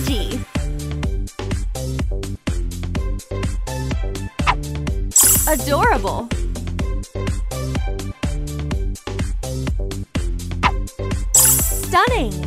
veggie. Adorable. Stunning.